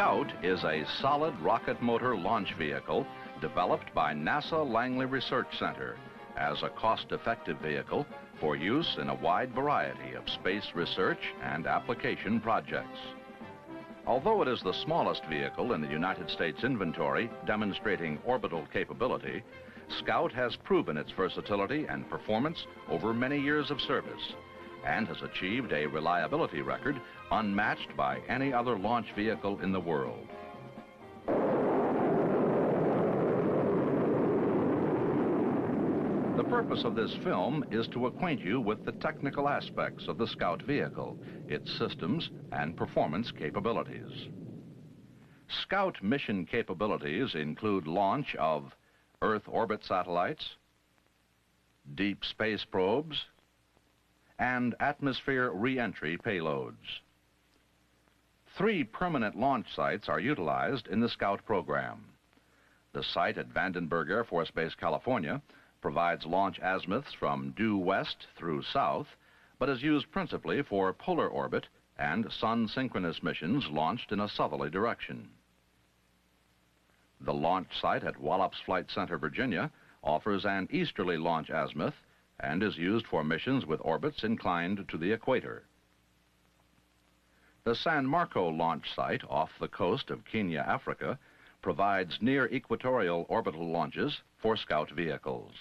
Scout is a solid rocket motor launch vehicle developed by NASA Langley Research Center as a cost-effective vehicle for use in a wide variety of space research and application projects. Although it is the smallest vehicle in the United States inventory demonstrating orbital capability, Scout has proven its versatility and performance over many years of service and has achieved a reliability record unmatched by any other launch vehicle in the world. The purpose of this film is to acquaint you with the technical aspects of the Scout vehicle, its systems and performance capabilities. Scout mission capabilities include launch of Earth orbit satellites, deep space probes, and atmosphere reentry payloads. Three permanent launch sites are utilized in the Scout program. The site at Vandenberg Air Force Base, California, provides launch azimuths from due west through south, but is used principally for polar orbit and sun synchronous missions launched in a southerly direction. The launch site at Wallops Flight Center, Virginia, offers an easterly launch azimuth and is used for missions with orbits inclined to the equator. The San Marco launch site off the coast of Kenya, Africa, provides near equatorial orbital launches for Scout vehicles.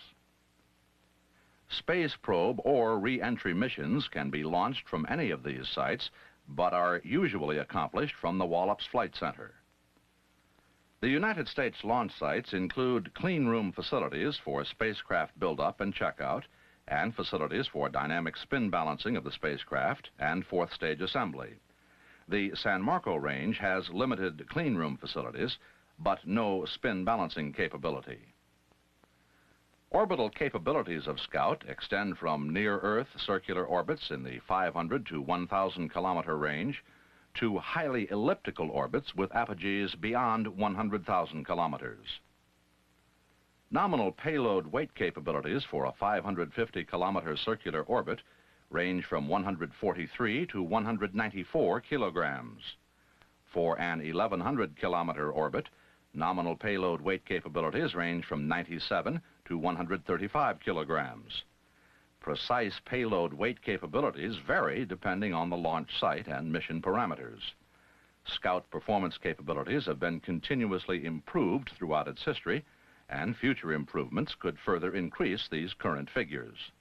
Space probe or re-entry missions can be launched from any of these sites, but are usually accomplished from the Wallops Flight Center. The United States launch sites include clean room facilities for spacecraft buildup and checkout, and facilities for dynamic spin balancing of the spacecraft and fourth stage assembly. The San Marco range has limited cleanroom facilities, but no spin balancing capability. Orbital capabilities of Scout extend from near-Earth circular orbits in the 500 to 1,000 kilometer range to highly elliptical orbits with apogees beyond 100,000 kilometers. Nominal payload weight capabilities for a 550 kilometer circular orbit range from 143 to 194 kilograms. For an 1100 kilometer orbit, nominal payload weight capabilities range from 97 to 135 kilograms. Precise payload weight capabilities vary depending on the launch site and mission parameters. Scout performance capabilities have been continuously improved throughout its history and future improvements could further increase these current figures.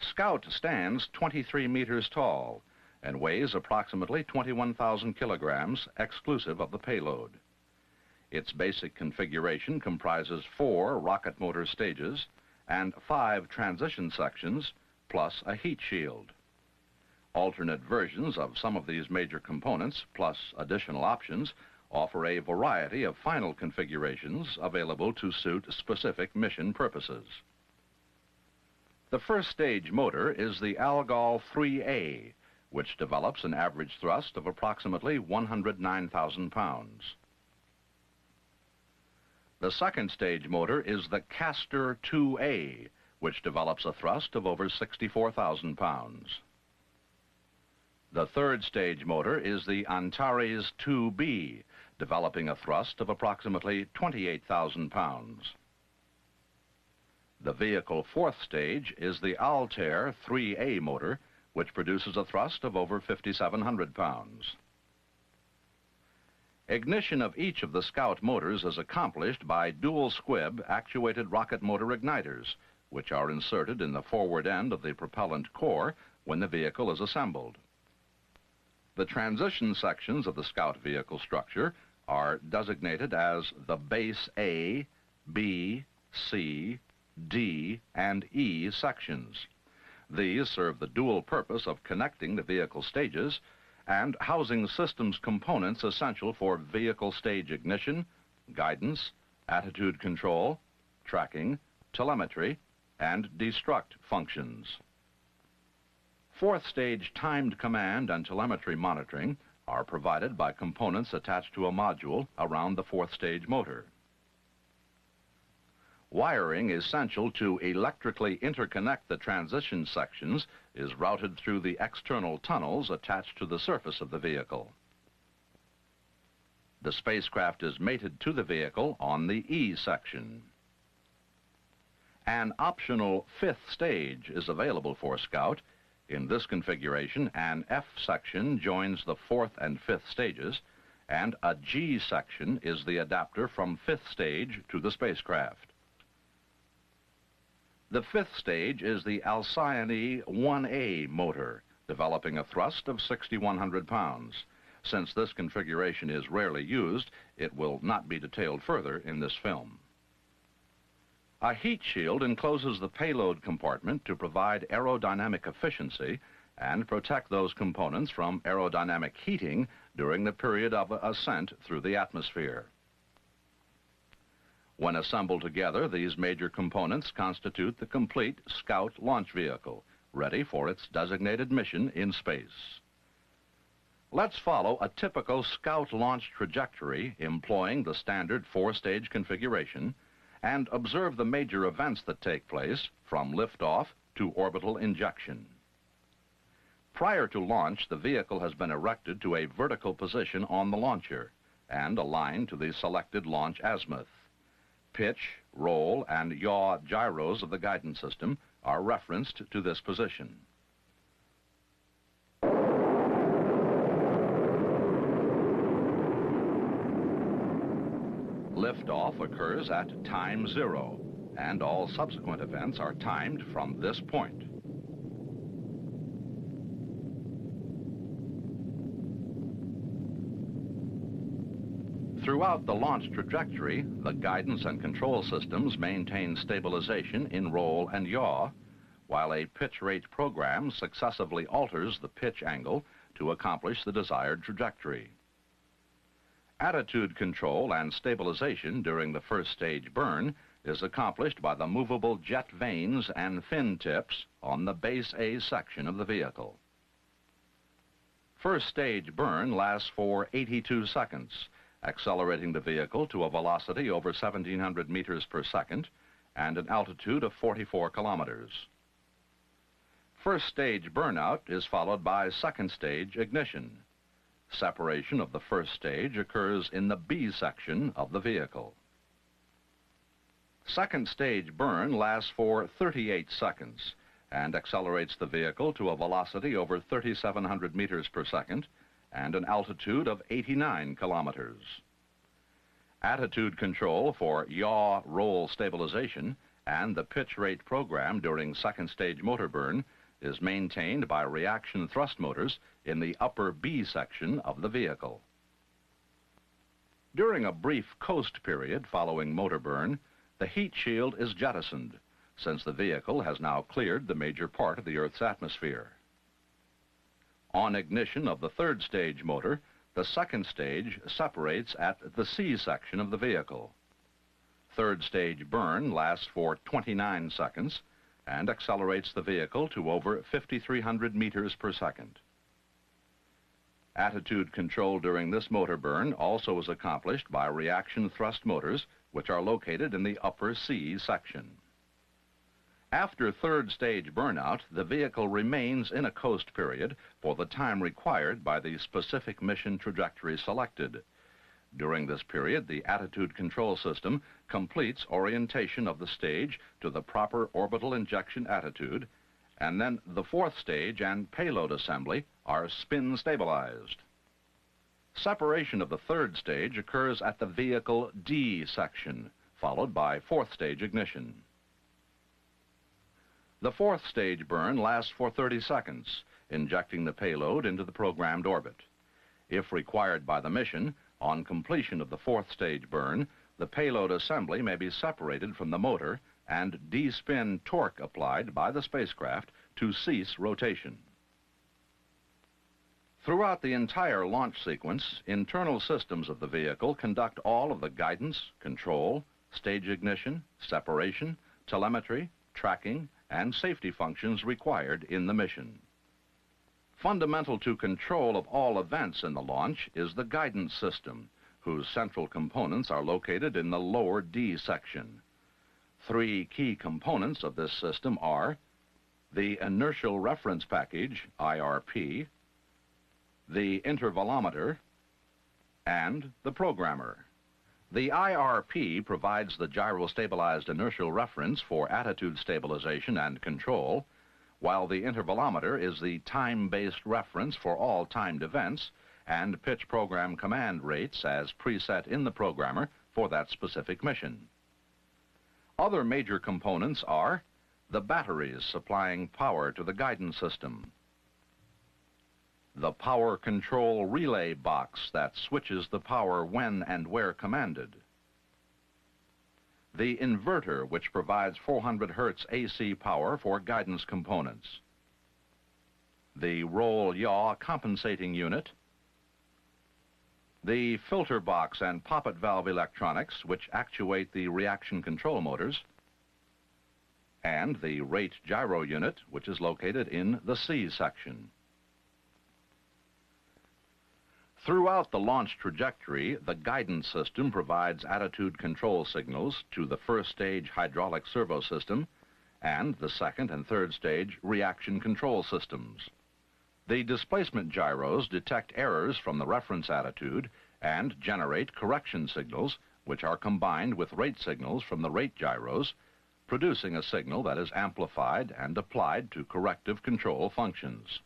Scout stands 23 meters tall and weighs approximately 21,000 kilograms exclusive of the payload. Its basic configuration comprises four rocket motor stages and five transition sections plus a heat shield. Alternate versions of some of these major components plus additional options offer a variety of final configurations available to suit specific mission purposes. The first stage motor is the Algol 3A, which develops an average thrust of approximately 109,000 pounds. The second stage motor is the Castor 2A, which develops a thrust of over 64,000 pounds. The third stage motor is the Antares 2B, developing a thrust of approximately 28,000 pounds. The vehicle fourth stage is the Altair 3A motor, which produces a thrust of over 5,700 pounds. Ignition of each of the Scout motors is accomplished by dual squib actuated rocket motor igniters, which are inserted in the forward end of the propellant core when the vehicle is assembled. The transition sections of the Scout vehicle structure are designated as the base A, B, C, D, and E sections. These serve the dual purpose of connecting the vehicle stages and housing systems components essential for vehicle stage ignition, guidance, attitude control, tracking, telemetry, and destruct functions. Fourth stage timed command and telemetry monitoring are provided by components attached to a module around the fourth stage motor. Wiring essential to electrically interconnect the transition sections is routed through the external tunnels attached to the surface of the vehicle. The spacecraft is mated to the vehicle on the E section. An optional fifth stage is available for Scout. In this configuration, an F section joins the fourth and fifth stages, and a G section is the adapter from fifth stage to the spacecraft. The fifth stage is the Alcyone 1A motor, developing a thrust of 6,100 pounds. Since this configuration is rarely used, it will not be detailed further in this film. A heat shield encloses the payload compartment to provide aerodynamic efficiency and protect those components from aerodynamic heating during the period of ascent through the atmosphere. When assembled together, these major components constitute the complete Scout launch vehicle, ready for its designated mission in space. Let's follow a typical Scout launch trajectory employing the standard four-stage configuration and observe the major events that take place from liftoff to orbital injection. Prior to launch, the vehicle has been erected to a vertical position on the launcher and aligned to the selected launch azimuth. Pitch, roll, and yaw gyros of the guidance system are referenced to this position. Liftoff occurs at time zero, and all subsequent events are timed from this point. Throughout the launch trajectory, the guidance and control systems maintain stabilization in roll and yaw, while a pitch rate program successively alters the pitch angle to accomplish the desired trajectory. Attitude control and stabilization during the first stage burn is accomplished by the movable jet vanes and fin tips on the base A section of the vehicle. First stage burn lasts for 82 seconds accelerating the vehicle to a velocity over 1,700 meters per second and an altitude of 44 kilometers. First stage burnout is followed by second stage ignition. Separation of the first stage occurs in the B section of the vehicle. Second stage burn lasts for 38 seconds and accelerates the vehicle to a velocity over 3,700 meters per second and an altitude of 89 kilometers. Attitude control for yaw roll stabilization and the pitch rate program during second stage motor burn is maintained by reaction thrust motors in the upper B section of the vehicle. During a brief coast period following motor burn, the heat shield is jettisoned since the vehicle has now cleared the major part of the Earth's atmosphere. On ignition of the third stage motor, the second stage separates at the C section of the vehicle. Third stage burn lasts for 29 seconds and accelerates the vehicle to over 5,300 meters per second. Attitude control during this motor burn also is accomplished by reaction thrust motors, which are located in the upper C section. After third stage burnout, the vehicle remains in a coast period for the time required by the specific mission trajectory selected. During this period, the attitude control system completes orientation of the stage to the proper orbital injection attitude, and then the fourth stage and payload assembly are spin stabilized. Separation of the third stage occurs at the vehicle D section, followed by fourth stage ignition. The fourth stage burn lasts for 30 seconds, injecting the payload into the programmed orbit. If required by the mission, on completion of the fourth stage burn, the payload assembly may be separated from the motor and despin torque applied by the spacecraft to cease rotation. Throughout the entire launch sequence, internal systems of the vehicle conduct all of the guidance, control, stage ignition, separation, telemetry, tracking, and safety functions required in the mission. Fundamental to control of all events in the launch is the guidance system, whose central components are located in the lower D section. Three key components of this system are the Inertial Reference Package, IRP, the intervalometer, and the programmer. The IRP provides the gyro-stabilized inertial reference for attitude stabilization and control, while the intervalometer is the time-based reference for all timed events and pitch program command rates as preset in the programmer for that specific mission. Other major components are the batteries supplying power to the guidance system, the power control relay box that switches the power when and where commanded, the inverter which provides 400 hertz AC power for guidance components, the roll yaw compensating unit, the filter box and poppet valve electronics, which actuate the reaction control motors, and the rate gyro unit, which is located in the C section. Throughout the launch trajectory, the guidance system provides attitude control signals to the first stage hydraulic servo system and the second and third stage reaction control systems. The displacement gyros detect errors from the reference attitude and generate correction signals, which are combined with rate signals from the rate gyros, producing a signal that is amplified and applied to corrective control functions.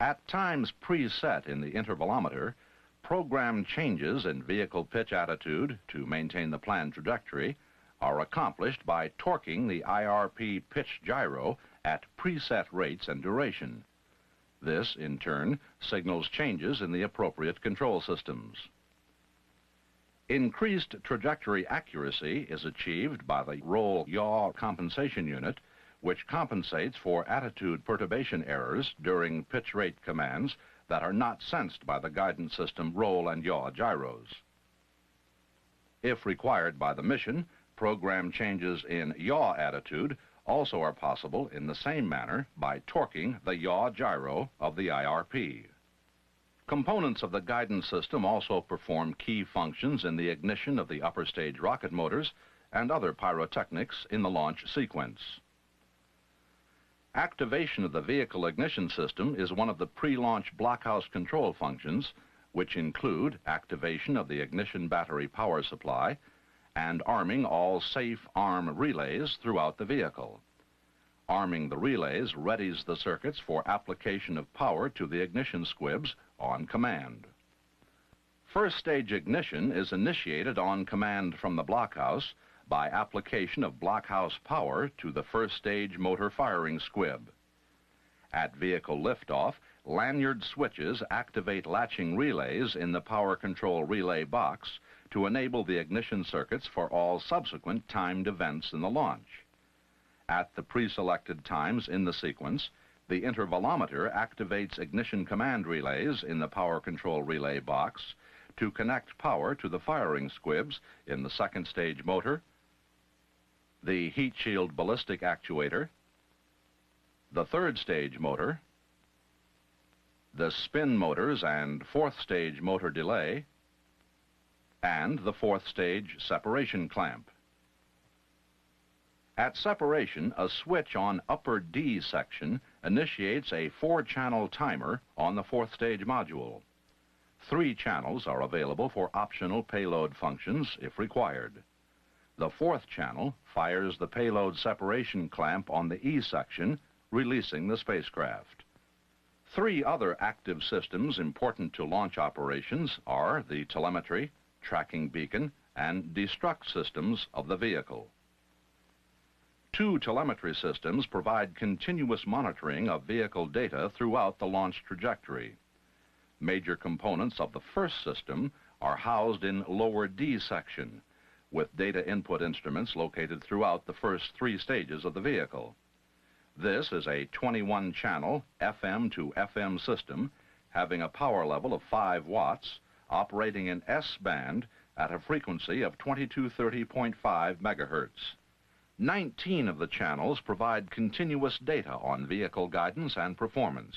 At times preset in the intervalometer, program changes in vehicle pitch attitude to maintain the planned trajectory are accomplished by torquing the IRP pitch gyro at preset rates and duration. This, in turn, signals changes in the appropriate control systems. Increased trajectory accuracy is achieved by the roll yaw compensation unit, which compensates for attitude perturbation errors during pitch rate commands that are not sensed by the guidance system roll and yaw gyros. If required by the mission, program changes in yaw attitude also are possible in the same manner by torquing the yaw gyro of the IRP. Components of the guidance system also perform key functions in the ignition of the upper stage rocket motors and other pyrotechnics in the launch sequence. Activation of the vehicle ignition system is one of the pre-launch blockhouse control functions, which include activation of the ignition battery power supply, and arming all safe arm relays throughout the vehicle. Arming the relays readies the circuits for application of power to the ignition squibs on command. First stage ignition is initiated on command from the blockhouse by application of blockhouse power to the first stage motor firing squib. At vehicle liftoff, lanyard switches activate latching relays in the power control relay box to enable the ignition circuits for all subsequent timed events in the launch. At the pre-selected times in the sequence, the intervalometer activates ignition command relays in the power control relay box to connect power to the firing squibs in the second stage motor, the heat shield ballistic actuator, the third stage motor, the spin motors and fourth stage motor delay, and the fourth stage separation clamp. At separation, a switch on upper D section initiates a four-channel timer on the fourth stage module. Three channels are available for optional payload functions if required. The fourth channel fires the payload separation clamp on the E section, releasing the spacecraft. Three other active systems important to launch operations are the telemetry, tracking beacon, and destruct systems of the vehicle. Two telemetry systems provide continuous monitoring of vehicle data throughout the launch trajectory. Major components of the first system are housed in lower D section, with data input instruments located throughout the first three stages of the vehicle. This is a 21-channel FM to FM system having a power level of 5 watts, operating in S-band at a frequency of 2230.5 megahertz. 19 of the channels provide continuous data on vehicle guidance and performance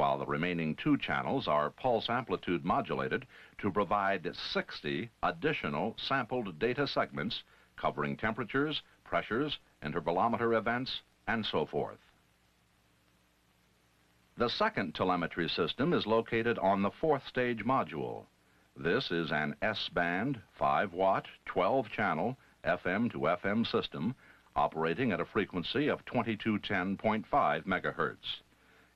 while the remaining two channels are pulse amplitude modulated to provide 60 additional sampled data segments covering temperatures, pressures, intervalometer events, and so forth. The second telemetry system is located on the fourth stage module. This is an S-band, 5-watt, 12-channel, FM to FM system operating at a frequency of 2210.5 megahertz.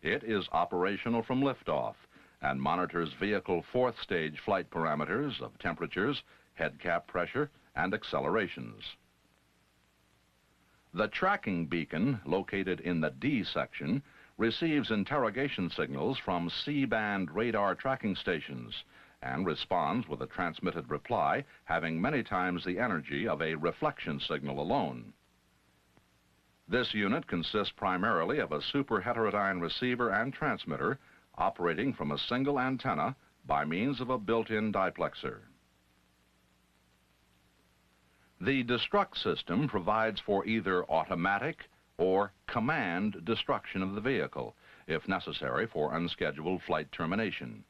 It is operational from liftoff and monitors vehicle fourth stage flight parameters of temperatures, head cap pressure, and accelerations. The tracking beacon, located in the D section, receives interrogation signals from C-band radar tracking stations and responds with a transmitted reply having many times the energy of a reflection signal alone. This unit consists primarily of a super heterodyne receiver and transmitter operating from a single antenna by means of a built-in diplexer. The destruct system provides for either automatic or command destruction of the vehicle, if necessary for unscheduled flight termination.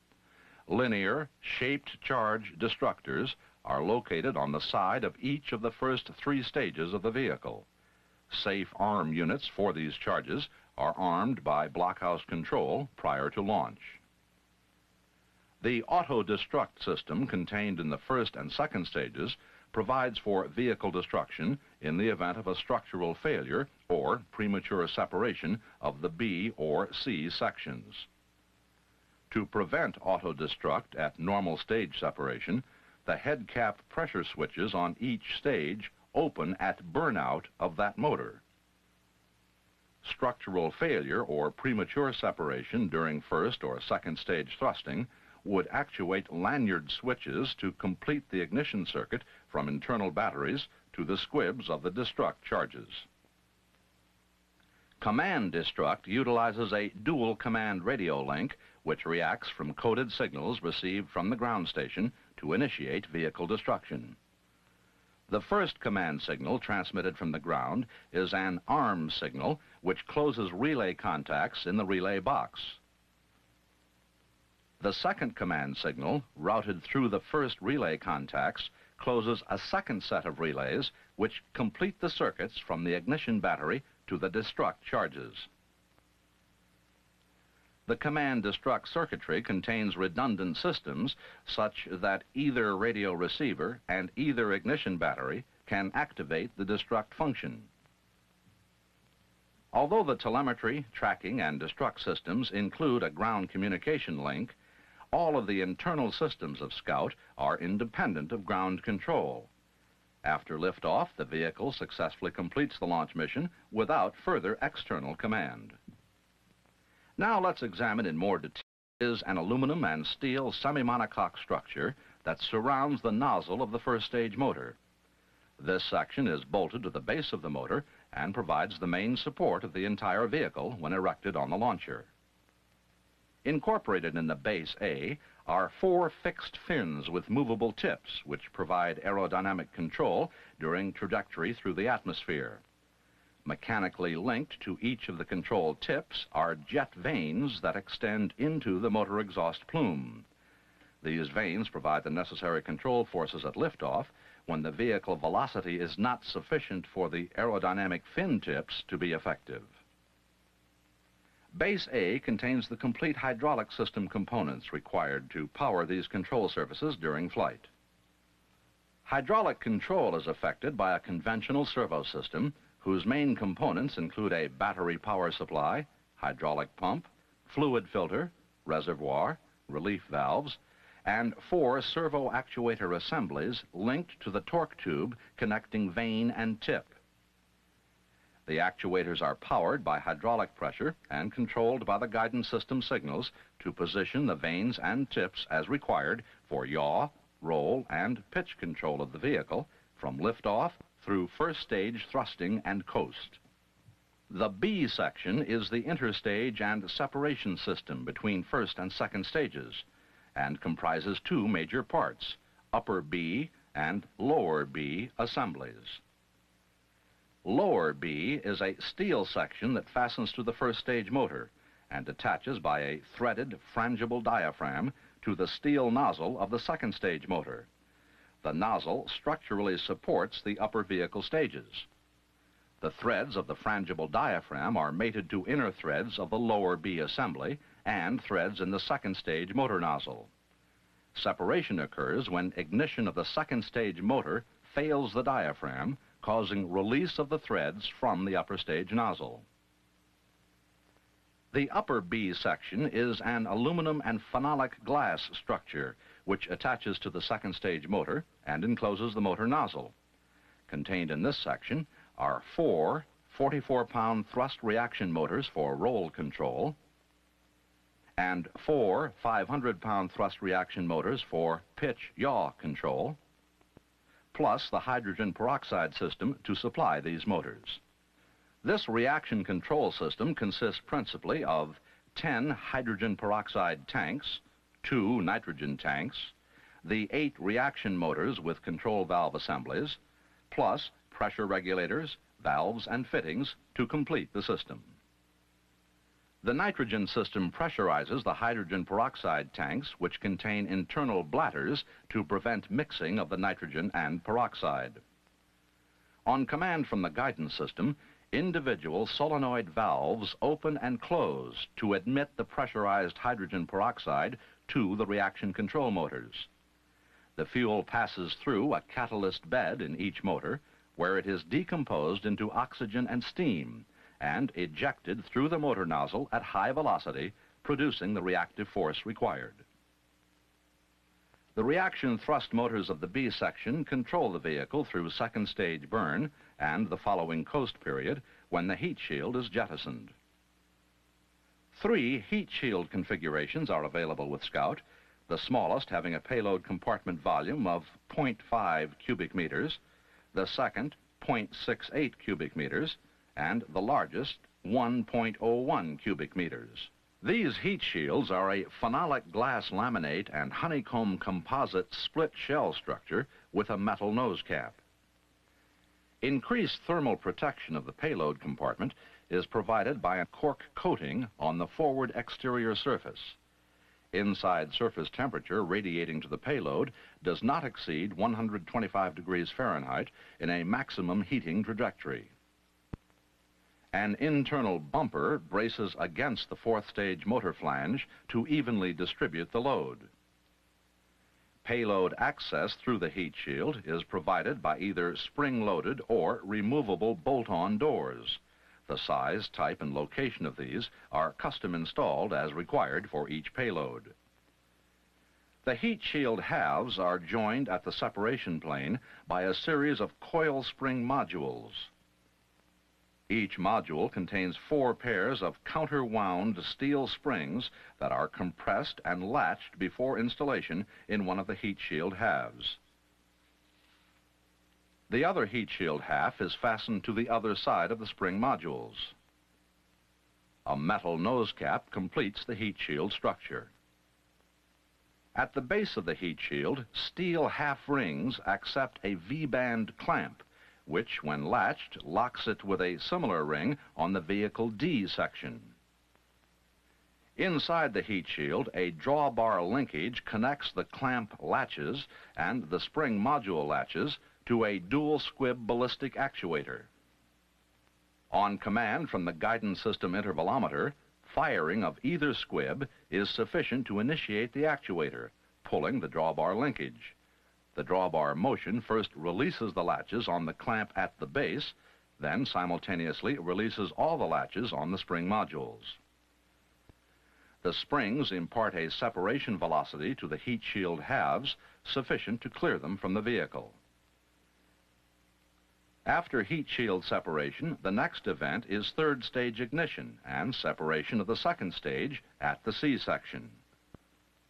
Linear, shaped charge destructors are located on the side of each of the first three stages of the vehicle. Safe arm units for these charges are armed by blockhouse control prior to launch. The auto-destruct system contained in the first and second stages provides for vehicle destruction in the event of a structural failure or premature separation of the B or C sections. To prevent auto-destruct at normal stage separation, the head cap pressure switches on each stage open at burnout of that motor. Structural failure or premature separation during first or second stage thrusting would actuate lanyard switches to complete the ignition circuit from internal batteries to the squibs of the destruct charges. Command Destruct utilizes a dual command radio link which reacts from coded signals received from the ground station to initiate vehicle destruction. The first command signal transmitted from the ground is an arm signal which closes relay contacts in the relay box. The second command signal, routed through the first relay contacts, closes a second set of relays which complete the circuits from the ignition battery to the destruct charges. The command destruct circuitry contains redundant systems such that either radio receiver and either ignition battery can activate the destruct function. Although the telemetry, tracking, and destruct systems include a ground communication link, all of the internal systems of Scout are independent of ground control. After liftoff, the vehicle successfully completes the launch mission without further external command. Now let's examine in more detail is an aluminum and steel semi-monocoque structure that surrounds the nozzle of the first stage motor. This section is bolted to the base of the motor and provides the main support of the entire vehicle when erected on the launcher. Incorporated in the base A are four fixed fins with movable tips which provide aerodynamic control during trajectory through the atmosphere. Mechanically linked to each of the control tips are jet vanes that extend into the motor exhaust plume. These vanes provide the necessary control forces at liftoff when the vehicle velocity is not sufficient for the aerodynamic fin tips to be effective. Base A contains the complete hydraulic system components required to power these control surfaces during flight. Hydraulic control is effected by a conventional servo system whose main components include a battery power supply, hydraulic pump, fluid filter, reservoir, relief valves, and four servo actuator assemblies linked to the torque tube connecting vane and tip. The actuators are powered by hydraulic pressure and controlled by the guidance system signals to position the vanes and tips as required for yaw, roll, and pitch control of the vehicle from liftoff through first stage thrusting and coast. The B section is the interstage and separation system between first and second stages and comprises two major parts, upper B and lower B assemblies. Lower B is a steel section that fastens to the first stage motor and attaches by a threaded frangible diaphragm to the steel nozzle of the second stage motor. The nozzle structurally supports the upper vehicle stages. The threads of the frangible diaphragm are mated to inner threads of the lower B assembly and threads in the second stage motor nozzle. Separation occurs when ignition of the second stage motor fails the diaphragm, causing release of the threads from the upper stage nozzle. The upper B section is an aluminum and phenolic glass structure which attaches to the second stage motor and encloses the motor nozzle. Contained in this section are four 44-pound thrust reaction motors for roll control, and four 500-pound thrust reaction motors for pitch yaw control, plus the hydrogen peroxide system to supply these motors. This reaction control system consists principally of 10 hydrogen peroxide tanks, two nitrogen tanks, the eight reaction motors with control valve assemblies, plus pressure regulators, valves, and fittings to complete the system. The nitrogen system pressurizes the hydrogen peroxide tanks, which contain internal bladders to prevent mixing of the nitrogen and peroxide. On command from the guidance system, individual solenoid valves open and close to admit the pressurized hydrogen peroxide to the reaction control motors. The fuel passes through a catalyst bed in each motor, where it is decomposed into oxygen and steam, and ejected through the motor nozzle at high velocity, producing the reactive force required. The reaction thrust motors of the B section control the vehicle through second stage burn and the following coast period when the heat shield is jettisoned. Three heat shield configurations are available with Scout, the smallest having a payload compartment volume of 0.5 cubic meters, the second 0.68 cubic meters, and the largest 1.01 cubic meters. These heat shields are a phenolic glass laminate and honeycomb composite split shell structure with a metal nose cap. Increased thermal protection of the payload compartment is provided by a cork coating on the forward exterior surface. Inside surface temperature radiating to the payload does not exceed 125 degrees Fahrenheit in a maximum heating trajectory. An internal bumper braces against the fourth stage motor flange to evenly distribute the load. Payload access through the heat shield is provided by either spring-loaded or removable bolt-on doors. The size, type, and location of these are custom installed as required for each payload. The heat shield halves are joined at the separation plane by a series of coil spring modules. Each module contains four pairs of counter-wound steel springs that are compressed and latched before installation in one of the heat shield halves. The other heat shield half is fastened to the other side of the spring modules. A metal nose cap completes the heat shield structure. At the base of the heat shield, steel half rings accept a V-band clamp which, when latched, locks it with a similar ring on the vehicle D section. Inside the heat shield, a drawbar linkage connects the clamp latches and the spring module latches to a dual squib ballistic actuator. On command from the guidance system intervalometer, firing of either squib is sufficient to initiate the actuator, pulling the drawbar linkage. The drawbar motion first releases the latches on the clamp at the base, then simultaneously releases all the latches on the spring modules. The springs impart a separation velocity to the heat shield halves sufficient to clear them from the vehicle. After heat shield separation, the next event is third stage ignition and separation of the second stage at the C section.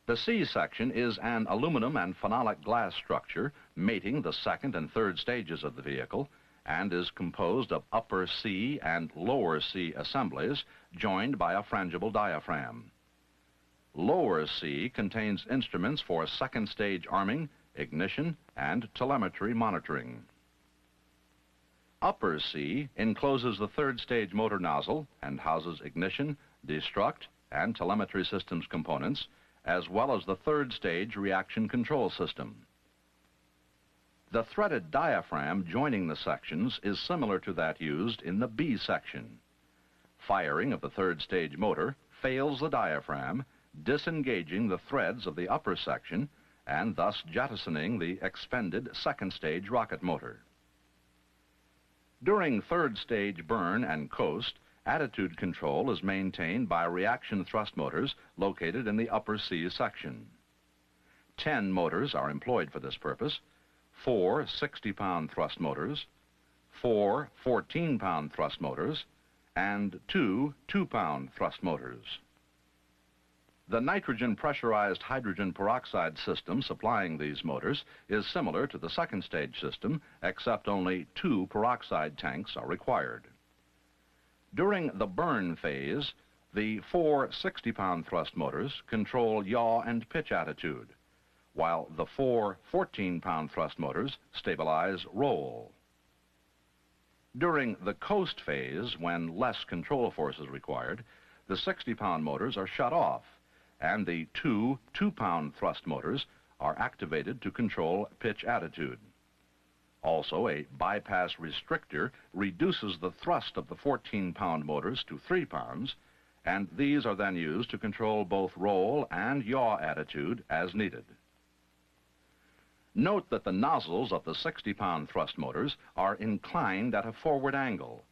The C section is an aluminum and phenolic glass structure mating the second and third stages of the vehicle and is composed of upper C and lower C assemblies joined by a frangible diaphragm. Lower C contains instruments for second stage arming, ignition, and telemetry monitoring. Upper C encloses the third stage motor nozzle and houses ignition, destruct, and telemetry systems components as well as the third stage reaction control system. The threaded diaphragm joining the sections is similar to that used in the B section. Firing of the third stage motor fails the diaphragm, disengaging the threads of the upper section and thus jettisoning the expended second stage rocket motor. During third stage burn and coast, attitude control is maintained by reaction thrust motors located in the upper C section. Ten motors are employed for this purpose, four 60-pound thrust motors, four 14-pound thrust motors, and two 2-pound thrust motors. The nitrogen pressurized hydrogen peroxide system supplying these motors is similar to the second stage system, except only two peroxide tanks are required. During the burn phase, the four 60-pound thrust motors control yaw and pitch attitude, while the four 14-pound thrust motors stabilize roll. During the coast phase, when less control force is required, the 60-pound motors are shut off and the two two-pound thrust motors are activated to control pitch attitude. Also, a bypass restrictor reduces the thrust of the 14-pound motors to 3 pounds, and these are then used to control both roll and yaw attitude as needed. Note that the nozzles of the 60-pound thrust motors are inclined at a forward angle.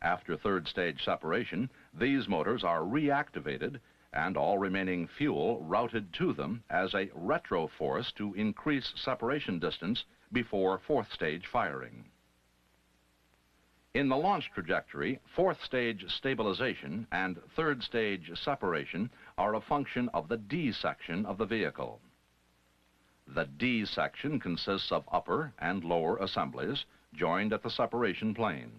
After third stage separation, these motors are reactivated and all remaining fuel routed to them as a retro force to increase separation distance before fourth stage firing. In the launch trajectory, fourth stage stabilization and third stage separation are a function of the D section of the vehicle. The D section consists of upper and lower assemblies joined at the separation plane.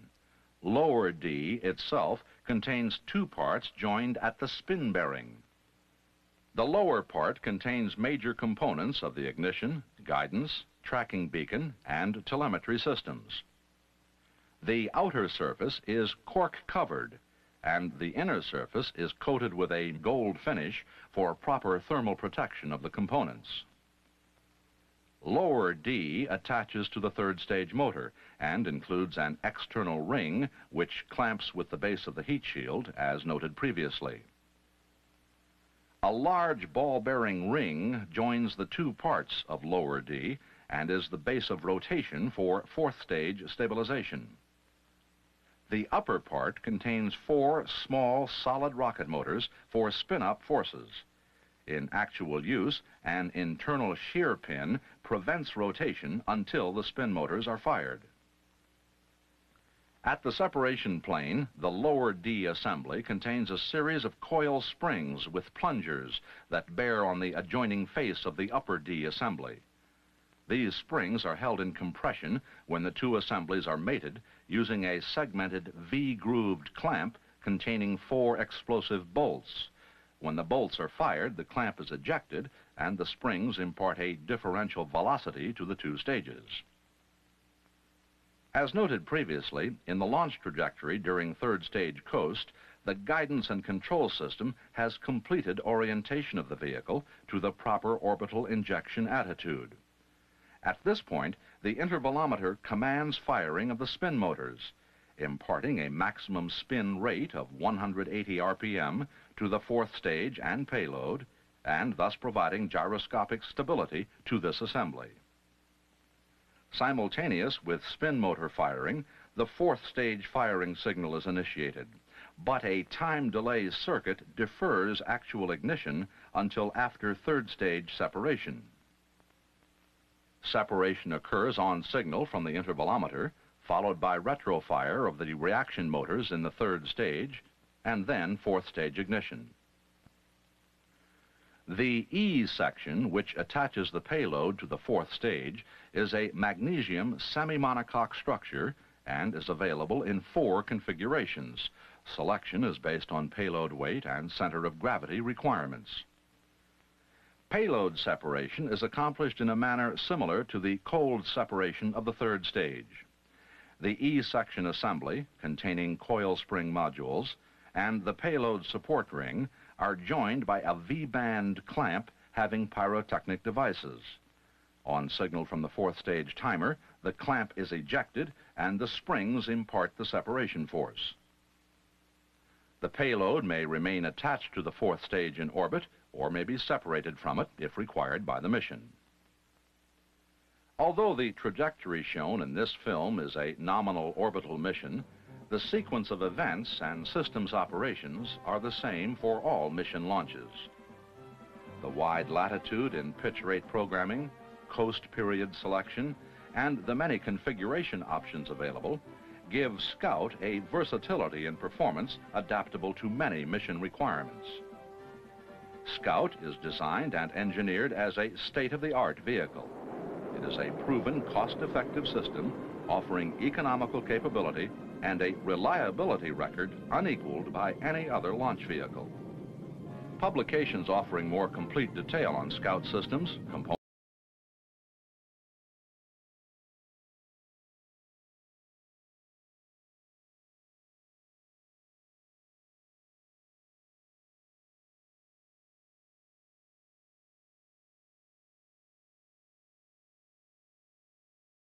Lower D itself contains two parts joined at the spin bearing. The lower part contains major components of the ignition, guidance, tracking beacon, and telemetry systems. The outer surface is cork covered, and the inner surface is coated with a gold finish for proper thermal protection of the components. Lower D attaches to the third stage motor and includes an external ring which clamps with the base of the heat shield as noted previously. A large ball-bearing ring joins the two parts of lower D and is the base of rotation for fourth stage stabilization. The upper part contains four small solid rocket motors for spin-up forces. In actual use, an internal shear pin prevents rotation until the spin motors are fired. At the separation plane, the lower D assembly contains a series of coil springs with plungers that bear on the adjoining face of the upper D assembly. These springs are held in compression when the two assemblies are mated using a segmented V-grooved clamp containing four explosive bolts. When the bolts are fired, the clamp is ejected and the springs impart a differential velocity to the two stages. As noted previously, in the launch trajectory during third stage coast, the guidance and control system has completed orientation of the vehicle to the proper orbital injection attitude. At this point, the intervalometer commands firing of the spin motors, imparting a maximum spin rate of 180 RPM to the fourth stage and payload, and thus providing gyroscopic stability to this assembly. Simultaneous with spin motor firing, the fourth stage firing signal is initiated, but a time delay circuit defers actual ignition until after third stage separation. Separation occurs on signal from the intervalometer, followed by retrofire of the reaction motors in the third stage, and then fourth stage ignition. The E section, which attaches the payload to the fourth stage, is a magnesium semi-monocoque structure and is available in four configurations. Selection is based on payload weight and center of gravity requirements. Payload separation is accomplished in a manner similar to the cold separation of the third stage. The E-section assembly, containing coil spring modules, and the payload support ring are joined by a V-band clamp having pyrotechnic devices. On signal from the fourth stage timer, the clamp is ejected and the springs impart the separation force. The payload may remain attached to the fourth stage in orbit or may be separated from it if required by the mission. Although the trajectory shown in this film is a nominal orbital mission, the sequence of events and systems operations are the same for all mission launches. The wide latitude in pitch rate programming, coast period selection, and the many configuration options available give Scout a versatility in performance adaptable to many mission requirements. Scout is designed and engineered as a state-of-the-art vehicle. It is a proven, cost-effective system offering economical capability and a reliability record unequaled by any other launch vehicle. Publications offering more complete detail on Scout systems, components,